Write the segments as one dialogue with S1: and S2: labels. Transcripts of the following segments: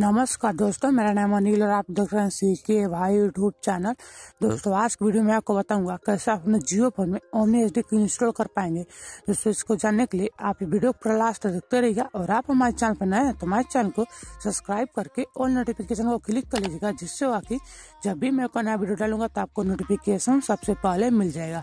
S1: नमस्कार दोस्तों, मेरा नाम अनिल और आप देख रहे हैं सी के भाई यूट्यूब चैनल दोस्तों, आज की वीडियो में आपको बताऊँगा कैसे आप अपने जियो फ़ोन में ओमनी एच डी इंस्टॉल कर पाएँगे। दोस्तों, इसको जानने के लिए आप वीडियो पूरा लास्ट देखते रहिएगा और आप हमारे चैनल पर नए हैं तो हमारे चैनल को सब्सक्राइब करके ऑल नोटिफिकेशन को क्लिक कर लीजिएगा, जिससे कि जब भी मैं कोई नया वीडियो डालूँगा तो आपको नोटिफिकेशन सबसे पहले मिल जाएगा।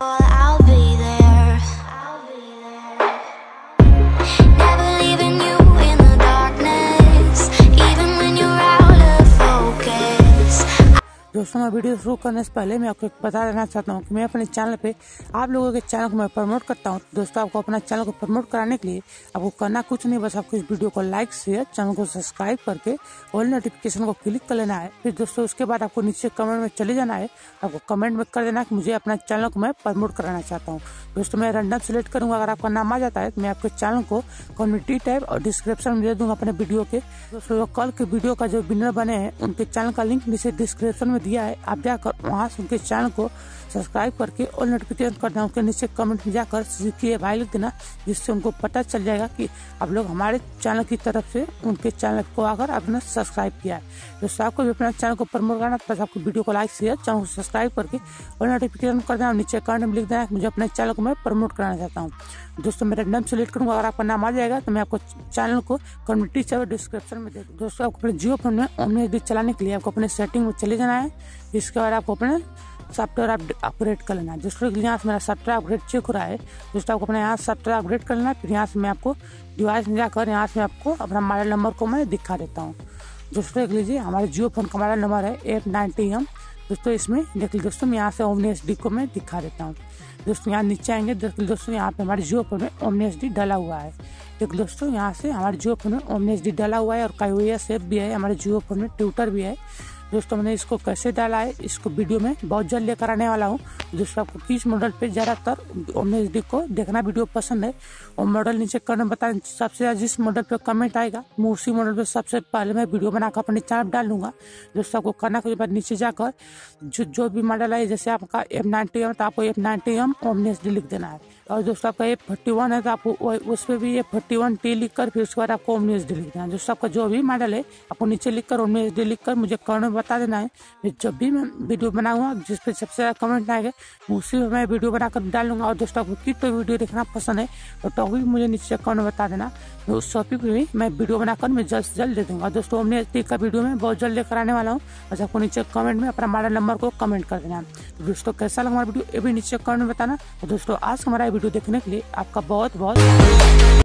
S1: दोस्तों, मैं वीडियो शुरू करने से पहले मैं आपको बता देना चाहता हूँ कि मैं अपने चैनल पे आप लोगों के चैनल को मैं प्रमोट करता हूँ। दोस्तों, आपको अपना चैनल को प्रमोट कराने के लिए आपको करना कुछ नहीं, बस आपको इस वीडियो को लाइक, शेयर, चैनल को सब्सक्राइब करके ऑल नोटिफिकेशन को क्लिक कर लेना है। फिर दोस्तों, उसके बाद आपको नीचे कमेंट में चले जाना है। आपको कमेंट में कर देना कि मुझे अपना चैनल को मैं प्रमोट कराना चाहता हूँ। दोस्तों, मैं रैंडम सेलेक्ट करूँगा। अगर आपका नाम आ जाता है तो मैं आपके चैनल को कम्युनिटी टैब और डिस्क्रिप्शन में दे दूँगा अपने वीडियो के। दोस्तों कल के वीडियो का जो विनर बने हैं, उनके चैनल का लिंक नीचे डिस्क्रिप्शन में दिया है, आप जाकर वहाँ से उनके चैनल को सब्सक्राइब करके और नोटिफिकेशन कर देना उनके नीचे कमेंट में जाकर सीखिए भाई लिख देना, जिससे उनको पता चल जाएगा कि आप लोग हमारे चैनल की तरफ़ से उनके चैनल को आकर आपने सब्सक्राइब किया है। दोस्तों आपको भी अपना चैनल को प्रमोट करना बस आपको वीडियो को लाइक शेयर चैनल को सब्सक्राइब करके और नोटिफिकेशन कर देना नीचे कमेंट में लिख देना मुझे अपने चैनल को मैं प्रमोट कराना चाहता हूँ। दोस्तों, मेरा नाम सेलेक्ट करूँगा, अगर आपका नाम आ जाएगा तो मैं आपको चैनल को कम्युनिटी से डिस्क्रिप्शन में दे दूँ। दोस्तों, आपको अपने जियो फ़ोन में ओमनी चलाने के लिए आपको अपने सेटिंग में चले जाना है। इसके बाद आपको अपने सॉफ्टवेयर अपग्रेड कर लेना है। दोस्तों यहाँ से मेरा सॉफ्टवेयर अपग्रेड चेक हो रहा है दोस्तों आपको अपने यहाँ सॉफ्टवेयर अपग्रेड कर लेना है, फिर यहाँ से मैं आपको डिवाइस में जाकर यहाँ से मैं आपको अपना मोबाइल नंबर को मैं दिखा देता हूँ। दोस्तों, देख लीजिए, हमारे जियो फ़ोन का मोबाइल नंबर है एट नाइनटी एम दोस्तों, इसमें देख लीजिए दोस्तों, मैं यहाँ से ओमनी एच डी को मैं दिखा देता हूँ। दोस्तों, यहाँ नीचे आएँगे, देख लीजिए दोस्तों, यहाँ पे हमारे जियो फ़ोन में ओमनी एच डी डाला हुआ है। देख दोस्तों, यहाँ से हमारे जियो फ़ोन में ओमनी एच डी डाला हुआ है और कई हुई एप भी है, हमारे जियो फ़ोन में ट्विटर भी है। दोस्तों, मैंने इसको कैसे डाला है, इसको वीडियो में बहुत जल्द लेकर आने वाला हूँ। दोस्तों, आपको किस मॉडल पे ज़्यादातर ओमनी एच को देखना वीडियो पसंद है। और मॉडल नीचे करने बता सबसे ज़्यादा जिस मॉडल पे कमेंट आएगा मैं उसी मॉडल पे सबसे पहले मैं वीडियो बनाकर अपने चैनल डाल दूँगा दोस्तों, आपको करना के बाद नीचे जाकर, जो जो भी मॉडल है जैसे आपका एफ़ नाइनटी एम तो आपको F ninety M H D लिख देना है। और दोस्तों, आपका एफ़ फोर्टी वन है तो आपको उस पर भी एफ़ फोर्टी वन टी लिख कर फिर उसके बाद आपको एच डी लिख देना है। दोस्तों, आपका जो भी मॉडल है, आपको नीचे लिख कर ओमनी एच डी लिख कर मुझे में बता देना है। फिर जब भी मैं वीडियो बनाऊँगा, जिस पर सबसे ज़्यादा कमेंट आएगा, उसी में मैं वीडियो बनाकर डालूँगा और दोस्तों, आपको किस तो वीडियो देखना पसंद है तो टॉपिक मुझे नीचे कमेंट में बता देना। तो उस टॉपिक पे भी मैं वीडियो बनाकर मैं जल्द से जल्द दे दूँगा। दोस्तों डी का वीडियो में बहुत जल्द लेकर आने वाला हूँ। बस आपको नीचे कमेंट में अपना मॉडल नंबर को कमेंट कर देना। तो दोस्तों, कैसा लगा हमारा वीडियो? ये भी नीचे कमेंट में बताना। तो दोस्तों, आज हमारा वीडियो देखने के लिए आपका बहुत बहुत